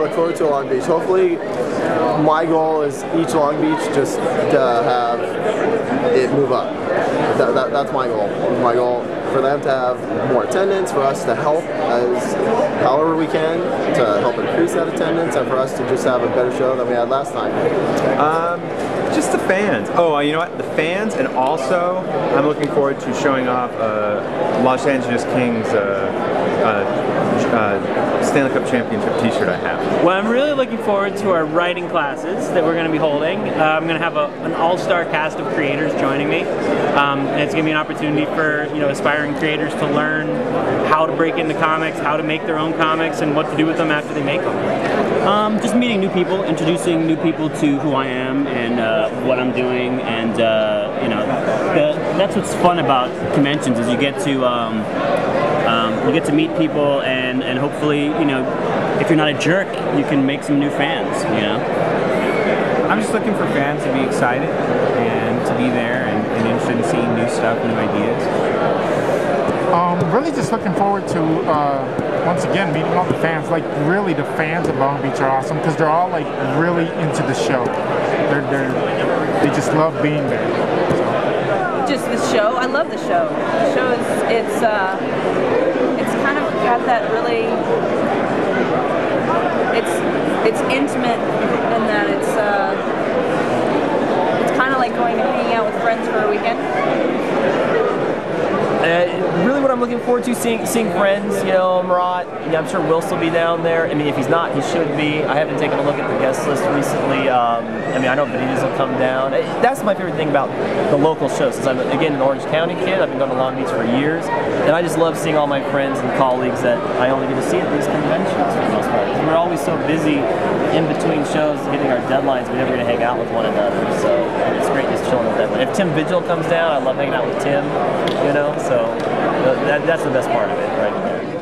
look forward to Long Beach. Hopefully, my goal is each Long Beach just to have it move up. That, that, that's my goal. My goal for them to have more attendance, for us to help as however we can to help increase that attendance, and for us to just have a better show than we had last time. Um, just the fans. Oh, uh, you know what? The fans, and also I'm looking forward to showing off uh, Los Angeles Kings uh, uh, uh, Stanley Cup Championship T-shirt I have. Well, I'm really looking forward to our writing classes that we're going to be holding. Uh, I'm going to have a, an all-star cast of creators joining me, um, and it's going to be an opportunity for you know aspiring creators to learn how to break into comics, how to make their own comics, and what to do with them after they make them. Um, just meeting new people, introducing new people to who I am and uh, what I'm doing, and uh, you know, the, that's what's fun about conventions is you get to um, um, you get to meet people and and hopefully you know if you're not a jerk, you can make some new fans. You know. I'm just looking for fans to be excited and to be there and, and interested in seeing new stuff, new ideas. Looking forward to, uh, once again, meeting all the fans. Like, really, the fans of Long Beach are awesome because they're all, like, really into the show. They're, they're, they just love being there. just the show. I love the show. The show is it's uh, it's kind of got that really it's it's intimate in that it's uh, it's kind of like going and hanging out with friends for a weekend. Uh, really, what I'm looking forward to seeing seeing friends. You know, Marat. You know, I'm sure Will still be down there. I mean, if he's not, he should be. I haven't taken a look at the guest list recently. Um, I mean, I know Benitez will come down. Uh, That's my favorite thing about the local shows. Since I'm again an Orange County kid, I've been going to Long Beach for years, and I just love seeing all my friends and colleagues that I only get to see at these conventions for the most part. We're always so busy in between shows, hitting our deadlines. We never get to hang out with one another. So it's great just chilling with everyone. If Tim Vigil comes down, I love hanging out with Tim. You know, so that, that's the best part of it right.